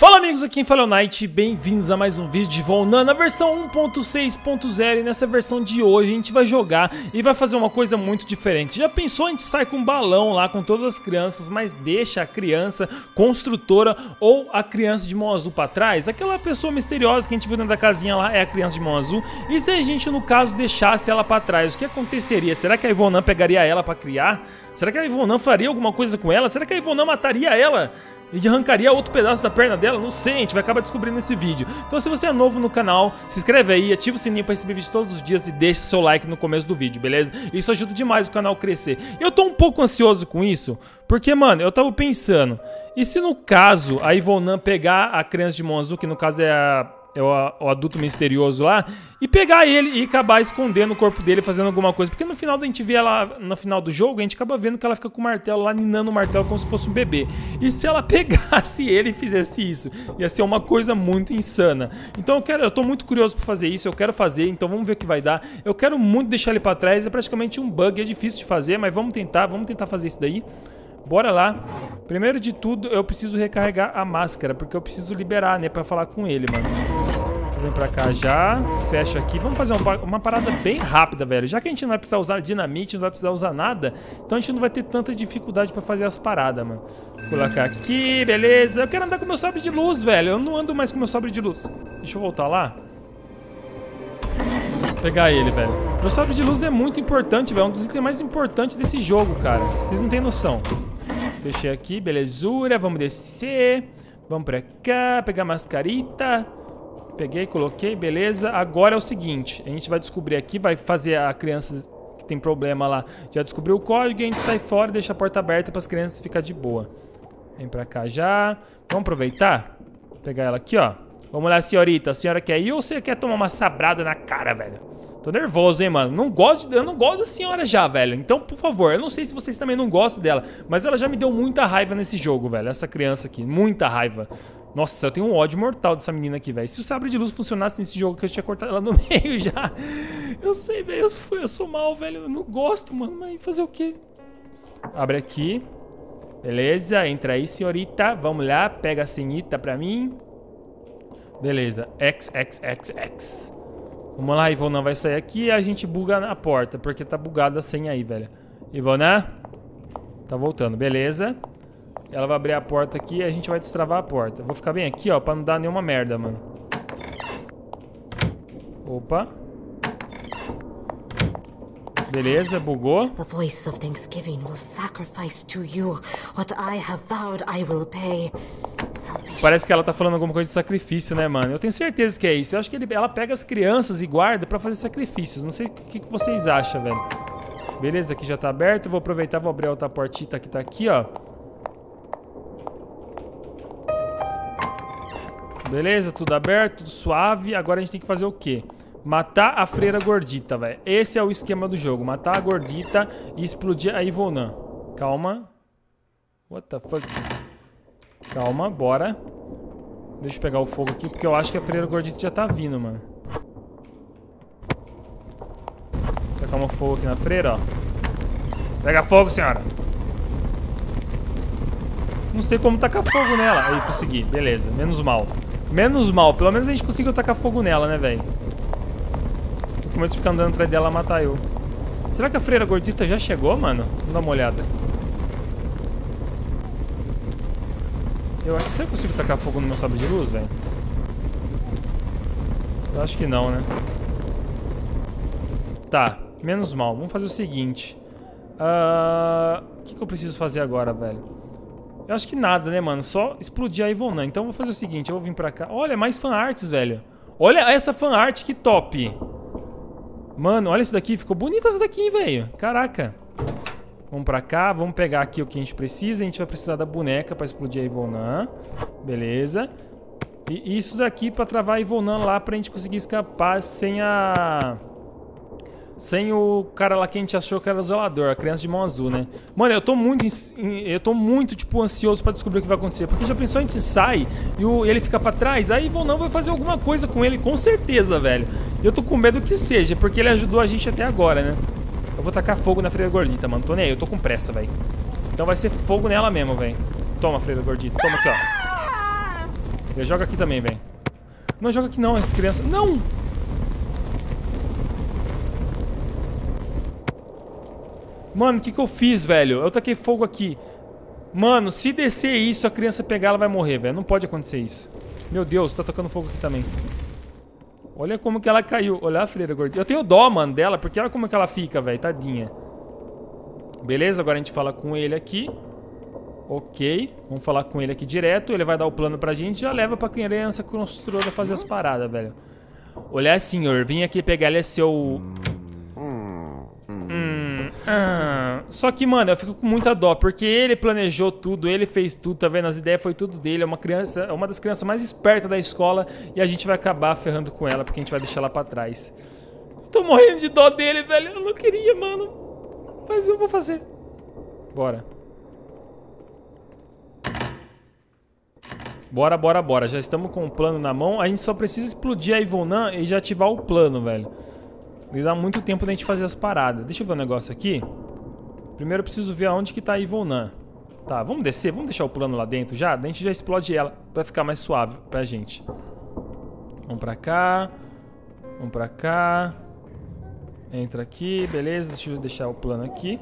Fala amigos, aqui fala é o Knight, bem-vindos a mais um vídeo de Volnan na versão 1.6.0 e nessa versão de hoje a gente vai jogar e vai fazer uma coisa muito diferente. Já pensou a gente sai com um balão lá com todas as crianças, mas deixa a criança construtora ou a criança de mão azul pra trás? Aquela pessoa misteriosa que a gente viu dentro da casinha lá é a criança de mão azul. E se a gente no caso deixasse ela pra trás, o que aconteceria? Será que a Ivonan pegaria ela pra criar? Será que a Ivonan faria alguma coisa com ela? Será que a Ivonan mataria ela? e arrancaria outro pedaço da perna dela? Não sei, a gente vai acabar descobrindo nesse vídeo. Então se você é novo no canal, se inscreve aí, ativa o sininho para receber vídeos todos os dias e deixe seu like no começo do vídeo, beleza? Isso ajuda demais o canal a crescer. Eu tô um pouco ansioso com isso, porque, mano, eu tava pensando, e se no caso a Ivonan pegar a criança de Monzu, que no caso é a é o, o, adulto misterioso lá, e pegar ele e acabar escondendo o corpo dele, fazendo alguma coisa. Porque no final da gente vê ela, no final do jogo, a gente acaba vendo que ela fica com o martelo lá, ninando o martelo como se fosse um bebê. E se ela pegasse ele e fizesse isso? Ia ser uma coisa muito insana. Então eu quero, eu tô muito curioso pra fazer isso, eu quero fazer, então vamos ver o que vai dar. Eu quero muito deixar ele pra trás, é praticamente um bug, é difícil de fazer, mas vamos tentar, vamos tentar fazer isso daí. Bora lá. Primeiro de tudo, eu preciso recarregar a máscara, porque eu preciso liberar, né, pra falar com ele, mano. Deixa eu vir pra cá já. Fecha aqui. Vamos fazer uma, uma, parada bem rápida, velho. Já que a gente não vai precisar usar dinamite, não vai precisar usar nada, então a gente não vai ter tanta dificuldade pra fazer as paradas, mano. Vou colocar aqui, beleza. Eu quero andar com meu sabre de luz, velho. Eu não ando mais com meu sabre de luz. Deixa eu voltar lá. Pegar ele, velho. Meu sabre de luz é muito importante, velho. É um dos itens mais importantes desse jogo, cara. Vocês não têm noção. Fechei aqui, belezura. Vamos descer. Vamos pra cá, pegar a mascarita. Peguei, coloquei, beleza. Agora é o seguinte, a gente vai descobrir aqui, vai fazer a criança que tem problema lá, já descobriu o código, a gente sai fora e deixa a porta aberta para as crianças ficar de boa. Vem pra cá já. Vamos aproveitar? Pegar ela aqui, ó. Vamos lá, senhorita. A senhora quer ir ou você quer tomar uma sabrada na cara, velho? Tô nervoso, hein, mano. Não gosto de, eu não gosto da senhora já, velho. Então, por favor, eu não sei se vocês também não gostam dela, mas ela já me deu muita raiva nesse jogo, velho. Essa criança aqui, muita raiva. Nossa, eu tenho um ódio mortal dessa menina aqui, velho. Se o sabre de luz funcionasse nesse jogo, que eu tinha cortado ela no meio já. Eu sei, velho. Eu, eu, sou mal, velho. Eu não gosto, mano. Mas fazer o quê? Abre aqui. Beleza, entra aí, senhorita. Vamos lá, pega a senhita pra mim. Beleza. X, X, X, X. Vamos lá, Ivona vai sair aqui e a gente buga na porta, porque tá bugada a senha aí, velho. Ivona? Tá voltando, beleza. Ela vai abrir a porta aqui e a gente vai destravar a porta. Vou ficar bem aqui, ó, pra não dar nenhuma merda, mano. Opa. Beleza, bugou. The voice of Thanksgiving will sacrifice to you what I have vowed I will pay. Parece que ela tá falando alguma coisa de sacrifício, né, mano? Eu tenho certeza que é isso. Eu acho que ele, ela pega as crianças e guarda pra fazer sacrifícios. Não sei o que, que vocês acham, velho. Beleza, aqui já tá aberto. Vou aproveitar, vou abrir a outra portita que tá aqui, ó. Beleza, tudo aberto, tudo suave. Agora a gente tem que fazer o quê? Matar a freira gordita, velho. Esse é o esquema do jogo. Matar a gordita e explodir a Ivonan. Calma. What the fuck? Calma, bora. Deixa eu pegar o fogo aqui, porque eu acho que a freira gordita já tá vindo, mano. Tacar um fogo aqui na freira, ó. Pega fogo, senhora. Não sei como tacar fogo nela. Aí, consegui. Beleza, menos mal. Menos mal. Pelo menos a gente conseguiu tacar fogo nela, né, velho? Tô com medo de ficar andando atrás dela matar eu. Será que a freira gordita já chegou, mano? Vamos dar uma olhada. Eu acho que eu consigo tacar fogo no meu sabre de luz, velho. Eu acho que não, né? Tá, menos mal. Vamos fazer o seguinte. Uh, o que, que eu preciso fazer agora, velho? Eu acho que nada, né, mano? Só explodir a Ivona. Então eu vou fazer o seguinte, eu vou vir pra cá. Olha, mais fanarts, velho. Olha essa fanart, que top. Mano, olha isso daqui. Ficou bonita essa daqui, velho. Caraca. Vamos pra cá, vamos pegar aqui o que a gente precisa. A gente vai precisar da boneca pra explodir a Ivonan. Beleza. E isso daqui pra travar a Ivonan lá pra gente conseguir escapar sem a... Sem o cara lá que a gente achou que era o zelador, a criança de mão azul, né? Mano, eu tô muito, eu tô muito, tipo, ansioso pra descobrir o que vai acontecer. Porque já pensou, a gente sai e ele fica pra trás, aí Ivonão vai fazer alguma coisa com ele, com certeza, velho. Eu tô com medo que seja, porque ele ajudou a gente até agora, né? Eu vou tacar fogo na freira gordita, mano. Tô nem aí, eu tô com pressa, velho. Então vai ser fogo nela mesmo, velho. Toma, freira gordita. Toma aqui, ó. Joga aqui também, velho. Não, joga aqui não, as crianças... Não! Mano, o que que eu fiz, velho? Eu taquei fogo aqui. Mano, se descer isso, a criança pegar, ela vai morrer, velho. Não pode acontecer isso. Meu Deus, tá tocando fogo aqui também. Olha como que ela caiu. Olha a freira gordinha. Eu tenho dó, mano, dela, porque olha como que ela fica, velho. Tadinha. Beleza, agora a gente fala com ele aqui. Ok, vamos falar com ele aqui direto. Ele vai dar o plano pra gente já leva pra criança construtora fazer as paradas, velho. Olha, senhor, vim aqui pegar ele é seu ah, só que, mano, eu fico com muita dó, porque ele planejou tudo, ele fez tudo, tá vendo? As ideias foi tudo dele, é uma criança, é uma das crianças mais espertas da escola e a gente vai acabar ferrando com ela, porque a gente vai deixar ela pra trás. tô morrendo de dó dele, velho. Eu não queria, mano. Mas eu vou fazer. Bora. Bora, bora, bora. Já estamos com o plano na mão. A gente só precisa explodir a Ivonan e já ativar o plano, velho. E dá muito tempo da gente fazer as paradas. Deixa eu ver um negócio aqui. Primeiro eu preciso ver aonde que tá a Ivonan. Tá, vamos descer, vamos deixar o plano lá dentro já. A gente já explode ela pra ficar mais suave pra gente. Vamos pra cá. Vamos pra cá. Entra aqui, beleza. Deixa eu deixar o plano aqui.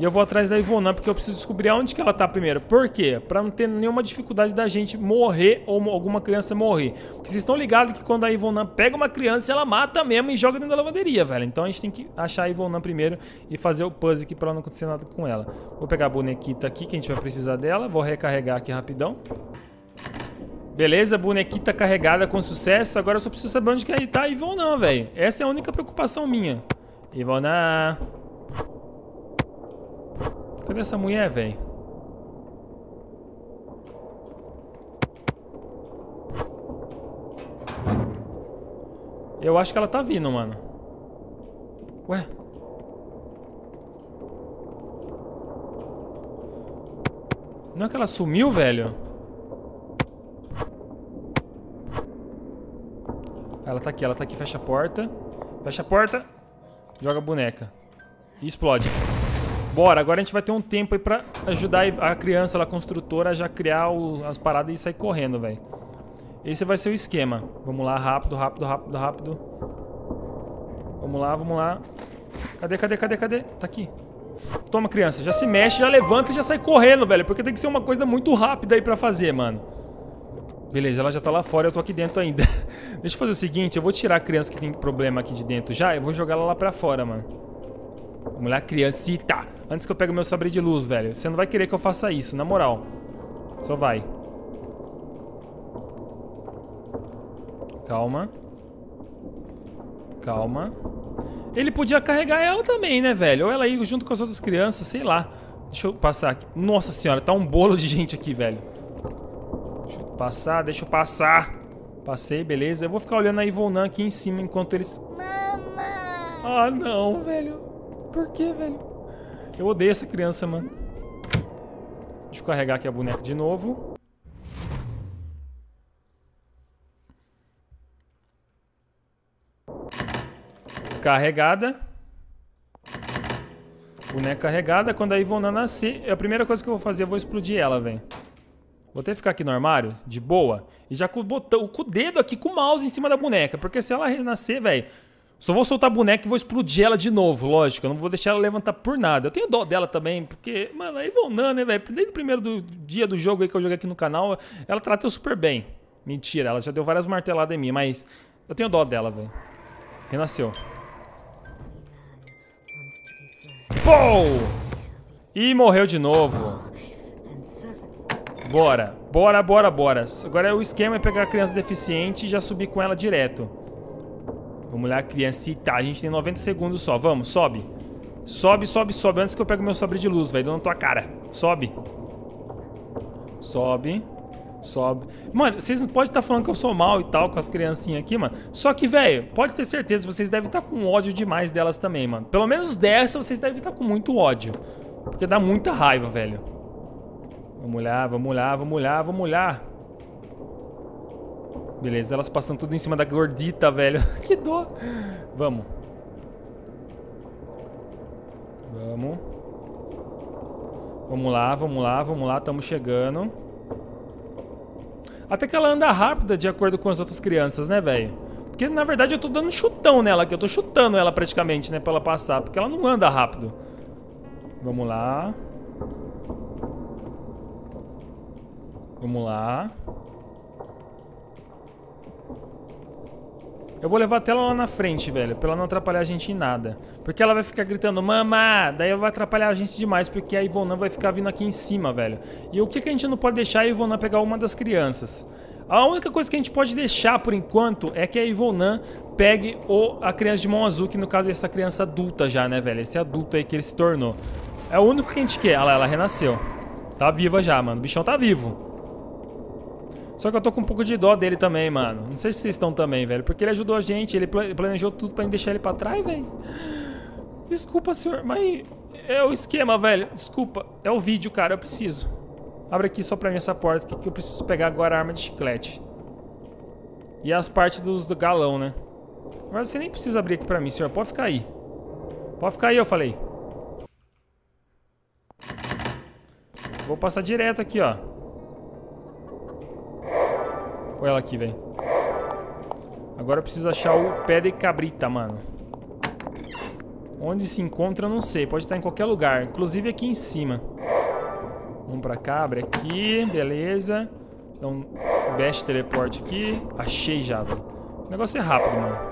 E eu vou atrás da Ivona, porque eu preciso descobrir onde que ela tá primeiro. Por quê? Pra não ter nenhuma dificuldade da gente morrer ou alguma criança morrer. Porque vocês estão ligados que quando a Ivona pega uma criança, ela mata mesmo e joga dentro da lavanderia, velho. Então a gente tem que achar a Ivona primeiro e fazer o puzzle aqui pra não acontecer nada com ela. Vou pegar a bonequita aqui, que a gente vai precisar dela. Vou recarregar aqui rapidão. Beleza, bonequita carregada com sucesso. Agora eu só preciso saber onde que tá a Ivona, velho. Essa é a única preocupação minha. Ivona... Cadê essa mulher, velho? Eu acho que ela tá vindo, mano. Ué? Não é que ela sumiu, velho? Ela tá aqui, ela tá aqui. Fecha a porta. Fecha a porta. Joga a boneca. E explode. Bora, agora a gente vai ter um tempo aí pra ajudar a criança, a construtora, a já criar o, as paradas e sair correndo, velho. Esse vai ser o esquema. Vamos lá, rápido, rápido, rápido, rápido. Vamos lá, vamos lá. Cadê, cadê, cadê, cadê? Tá aqui. Toma, criança. Já se mexe, já levanta e já sai correndo, velho. Porque tem que ser uma coisa muito rápida aí pra fazer, mano. Beleza, ela já tá lá fora eu tô aqui dentro ainda. Deixa eu fazer o seguinte, eu vou tirar a criança que tem problema aqui de dentro já. Eu vou jogar ela lá pra fora, mano. Vamos lá, criancita. Antes que eu pegue meu sabre de luz, velho. Você não vai querer que eu faça isso, na moral. Só vai. Calma. Calma. Ele podia carregar ela também, né, velho? Ou ela ir junto com as outras crianças, sei lá. Deixa eu passar aqui. Nossa senhora, tá um bolo de gente aqui, velho. Deixa eu passar, deixa eu passar. Passei, beleza. Eu vou ficar olhando a Ivonan aqui em cima enquanto eles... Mama. Ah, não, velho. Por que, velho? Eu odeio essa criança, mano. Deixa eu carregar aqui a boneca de novo. Carregada. Boneca carregada. Quando a Ivona nascer, a primeira coisa que eu vou fazer, eu vou explodir ela, velho. Vou até ficar aqui no armário, de boa. E já com o, botão, com o dedo aqui, com o mouse em cima da boneca. Porque se ela renascer, velho, só vou soltar a boneca e vou explodir ela de novo, lógico. Eu não vou deixar ela levantar por nada. Eu tenho dó dela também, porque, mano, a Ivonã, né, velho? Desde o primeiro do dia do jogo aí que eu joguei aqui no canal, ela tratou super bem. Mentira, ela já deu várias marteladas em mim, mas eu tenho dó dela, velho. Renasceu. Pou! E morreu de novo. Bora, bora, bora, bora. Agora o esquema é pegar a criança deficiente e já subir com ela direto. Vamos lá, criancita. A gente tem 90 segundos só. Vamos, sobe. Sobe, sobe, sobe. Antes que eu pego meu sabre de luz, velho. Dando na tua cara. Sobe. Sobe. Sobe. Mano, vocês não podem estar tá falando que eu sou mal e tal com as criancinhas aqui, mano. Só que, velho, pode ter certeza, vocês devem estar tá com ódio demais delas também, mano. Pelo menos dessa vocês devem estar tá com muito ódio. Porque dá muita raiva, velho. Vamos lá, vamos lá, vamos lá, vamos lá. Beleza, elas passando tudo em cima da gordita, velho. que dó. Vamos. Vamos. Vamos lá, vamos lá, vamos lá. Estamos chegando. Até que ela anda rápida de acordo com as outras crianças, né, velho? Porque, na verdade, eu tô dando chutão nela aqui. Eu tô chutando ela praticamente, né, pra ela passar. Porque ela não anda rápido. Vamos lá. Vamos lá. Eu vou levar até ela lá na frente, velho, pra ela não atrapalhar a gente em nada. Porque ela vai ficar gritando, mama, daí vai atrapalhar a gente demais, porque a Ivona vai ficar vindo aqui em cima, velho. E o que, que a gente não pode deixar a Ivona pegar uma das crianças? A única coisa que a gente pode deixar por enquanto é que a Ivonan pegue o, a criança de mão azul, que no caso é essa criança adulta já, né, velho? Esse adulto aí que ele se tornou. É o único que a gente quer. Olha lá, ela renasceu. Tá viva já, mano. O bichão tá vivo. Só que eu tô com um pouco de dó dele também, mano. Não sei se vocês estão também, velho. Porque ele ajudou a gente, ele planejou tudo pra deixar ele pra trás, velho. Desculpa, senhor, mas é o esquema, velho. Desculpa. É o vídeo, cara. Eu preciso. Abre aqui só pra mim essa porta, que eu preciso pegar agora a arma de chiclete. E as partes dos, do galão, né? Agora você nem precisa abrir aqui pra mim, senhor. Pode ficar aí. Pode ficar aí, eu falei. Vou passar direto aqui, ó. Olha ela aqui, velho. Agora eu preciso achar o pé de cabrita, mano. Onde se encontra, eu não sei. Pode estar em qualquer lugar. Inclusive aqui em cima. Vamos pra cá, abre aqui. Beleza. Então, best teleporte aqui. Achei já, velho. O negócio é rápido, mano.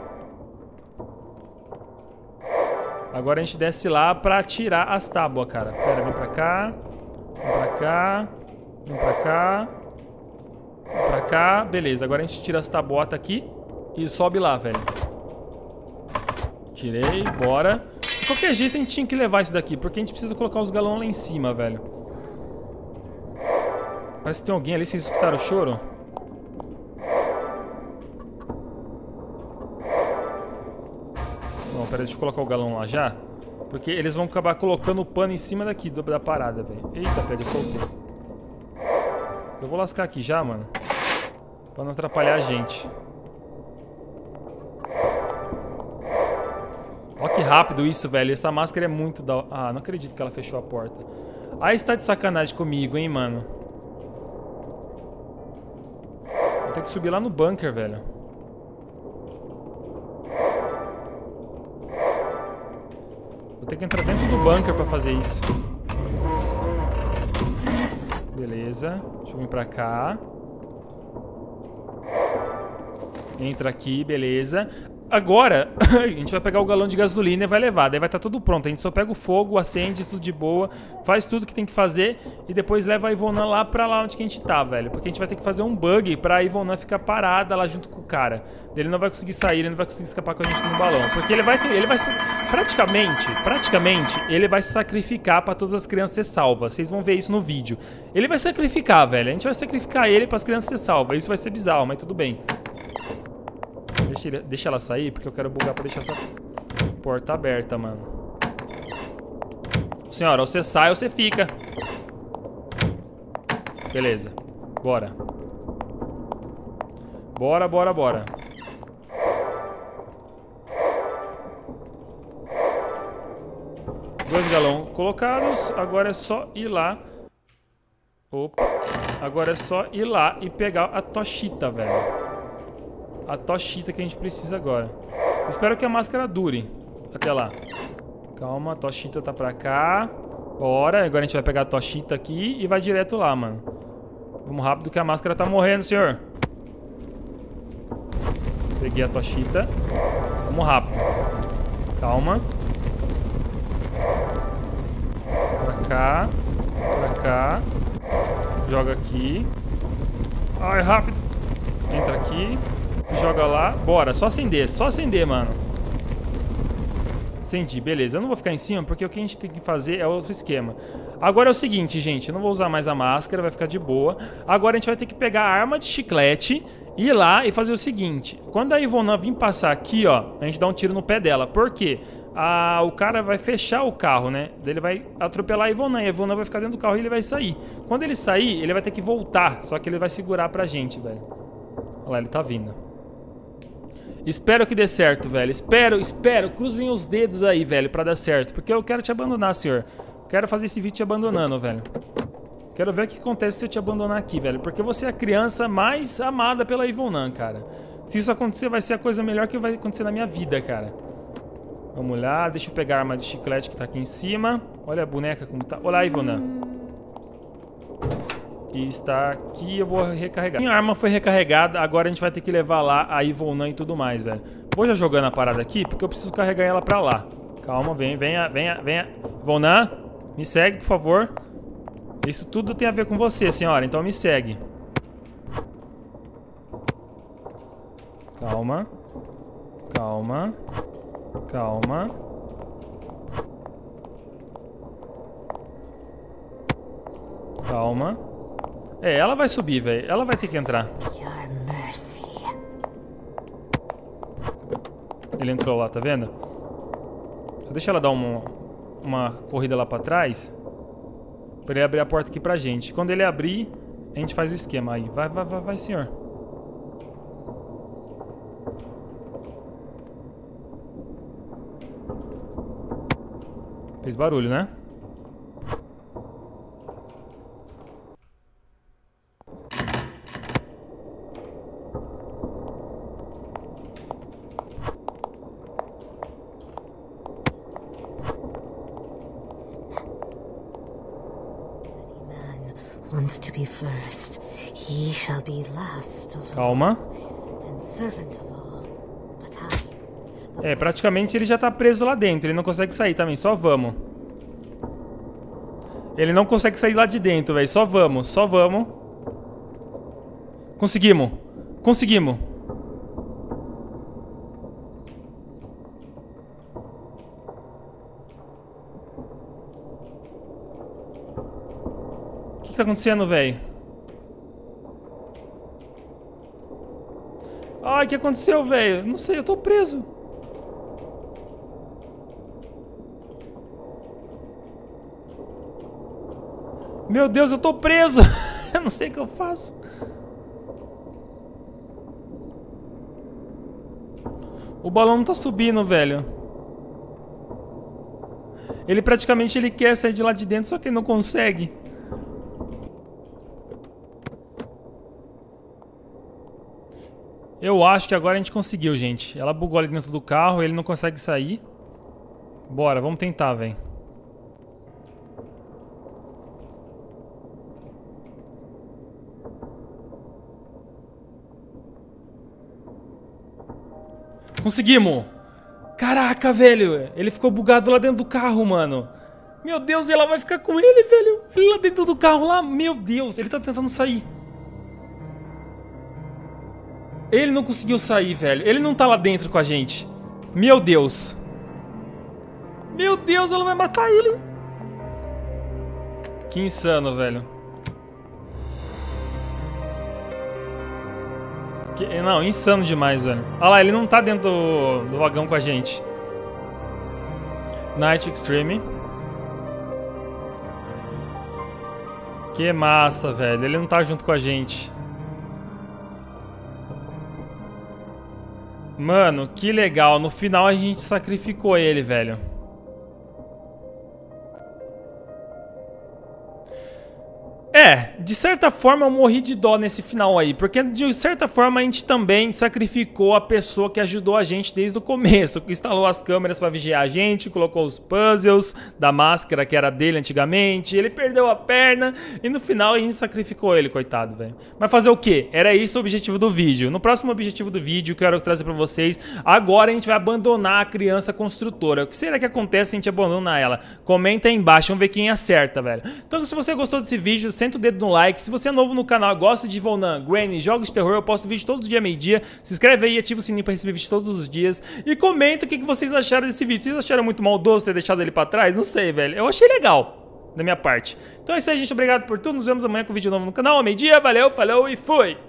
Agora a gente desce lá pra tirar as tábuas, cara. Pera, vem pra cá. Vem pra cá. Vem pra cá. Cá, beleza. Agora a gente tira as tabotas aqui e sobe lá, velho. Tirei, bora. De qualquer jeito a gente tinha que levar isso daqui, porque a gente precisa colocar os galões lá em cima, velho. Parece que tem alguém ali, vocês escutaram o choro? Bom, pera, deixa eu colocar o galão lá já. Porque eles vão acabar colocando o pano em cima daqui da parada, velho. Eita, pega, soltei. Eu vou lascar aqui já, mano. Pra não atrapalhar a gente. Ó que rápido isso, velho. Essa máscara é muito da... Ah, não acredito que ela fechou a porta. Aí está de sacanagem comigo, hein, mano. Vou ter que subir lá no bunker, velho. Vou ter que entrar dentro do bunker pra fazer isso. Beleza. Deixa eu vir pra cá. Entra aqui, beleza. Agora, a gente vai pegar o galão de gasolina e vai levar. Daí vai estar tá tudo pronto. A gente só pega o fogo, acende, tudo de boa. Faz tudo que tem que fazer. E depois leva a Ivona lá pra lá onde que a gente tá, velho. Porque a gente vai ter que fazer um bug pra Ivona ficar parada lá junto com o cara. Ele não vai conseguir sair, ele não vai conseguir escapar com a gente no balão. Porque ele vai... Ele vai praticamente, praticamente, ele vai se sacrificar pra todas as crianças ser salvas. Vocês vão ver isso no vídeo. Ele vai sacrificar, velho. A gente vai sacrificar ele pras crianças ser salvas. Isso vai ser bizarro, mas tudo bem. Deixa, ele, deixa ela sair, porque eu quero bugar pra deixar essa porta aberta, mano. Senhora, ou você sai ou você fica. Beleza. Bora. Bora, bora, bora. Dois galão colocados. Agora é só ir lá. Opa. Agora é só ir lá e pegar a tochita, velho a tochita que a gente precisa agora. Espero que a máscara dure até lá. Calma, a tochita tá pra cá. Bora, agora a gente vai pegar a tochita aqui e vai direto lá, mano. Vamos rápido que a máscara tá morrendo, senhor. Peguei a tochita. Vamos rápido. Calma. Pra cá. Pra cá. Joga aqui. Ai, rápido. Entra aqui. Se joga lá. Bora, só acender. Só acender, mano. Acendi, beleza. Eu não vou ficar em cima porque o que a gente tem que fazer é outro esquema. Agora é o seguinte, gente. Eu não vou usar mais a máscara, vai ficar de boa. Agora a gente vai ter que pegar a arma de chiclete, ir lá e fazer o seguinte. Quando a Ivona vir passar aqui, ó, a gente dá um tiro no pé dela. Por quê? O cara vai fechar o carro, né? Ele vai atropelar a Ivona e a Ivona vai ficar dentro do carro e ele vai sair. Quando ele sair, ele vai ter que voltar. Só que ele vai segurar pra gente, velho. Olha lá, ele tá vindo. Espero que dê certo, velho. Espero, espero. Cruzem os dedos aí, velho, pra dar certo. Porque eu quero te abandonar, senhor. Quero fazer esse vídeo te abandonando, velho. Quero ver o que acontece se eu te abandonar aqui, velho. Porque você é a criança mais amada pela Ivonan, cara. Se isso acontecer, vai ser a coisa melhor que vai acontecer na minha vida, cara. Vamos lá, deixa eu pegar a arma de chiclete que tá aqui em cima. Olha a boneca como tá. Olá, Ivonan. E está aqui, eu vou recarregar. Minha arma foi recarregada, agora a gente vai ter que levar lá a Ivonan e tudo mais, velho. Vou já jogando a parada aqui, porque eu preciso carregar ela pra lá. Calma, vem, venha, venha, venha. Ivonan, me segue, por favor. Isso tudo tem a ver com você, senhora, então me segue. Calma. Calma. Calma. Calma. É, ela vai subir, velho. Ela vai ter que entrar. Ele entrou lá, tá vendo? Só deixa ela dar uma, uma corrida lá pra trás. Pra ele abrir a porta aqui pra gente. Quando ele abrir, a gente faz o esquema aí. Vai, vai, vai, vai, senhor. Fez barulho, né? wants to be first, he shall be last of Calma. and servant of all. But I, é, praticamente ele já tá preso lá dentro, ele não consegue sair também, só vamos. Ele não consegue sair lá de dentro, velho, só vamos, só vamos. Conseguimos. Conseguimos. tá acontecendo, velho? O que aconteceu, velho? Não sei, eu tô preso. Meu Deus, eu tô preso. eu não sei o que eu faço. O balão não tá subindo, velho. Ele praticamente ele quer sair de lá de dentro, só que ele não consegue. Eu acho que agora a gente conseguiu, gente. Ela bugou ali dentro do carro, ele não consegue sair. Bora, vamos tentar, velho. Conseguimos! Caraca, velho! Ele ficou bugado lá dentro do carro, mano. Meu Deus, ela vai ficar com ele, velho. Ele lá dentro do carro lá. Meu Deus, ele tá tentando sair. Ele não conseguiu sair, velho. Ele não tá lá dentro com a gente. Meu Deus. Meu Deus, ela vai matar ele. Que insano, velho. Que, não, insano demais, velho. Olha lá, ele não tá dentro do, do vagão com a gente. Night Extreme. Que massa, velho. Ele não tá junto com a gente. Mano, que legal. No final a gente sacrificou ele, velho. É, de certa forma eu morri de dó nesse final aí, porque de certa forma a gente também sacrificou a pessoa que ajudou a gente desde o começo, que instalou as câmeras para vigiar a gente, colocou os puzzles da máscara que era dele antigamente, ele perdeu a perna e no final a gente sacrificou ele, coitado, velho. Mas fazer o quê? Era isso o objetivo do vídeo. No próximo objetivo do vídeo que eu quero trazer para vocês, agora a gente vai abandonar a criança construtora. O que será que acontece se a gente abandonar ela? Comenta aí embaixo, vamos ver quem acerta, velho. Então se você gostou desse vídeo, sempre senta o dedo no like. Se você é novo no canal gosta de Volnan, Granny, jogos de terror, eu posto vídeo todos os dias meio-dia. Se inscreve aí, ativa o sininho pra receber vídeo todos os dias. E comenta o que vocês acharam desse vídeo. Vocês acharam muito maldoso ter deixado ele pra trás? Não sei, velho. Eu achei legal, da minha parte. Então é isso aí, gente. Obrigado por tudo. Nos vemos amanhã com vídeo novo no canal. Meio-dia, valeu, falou e fui!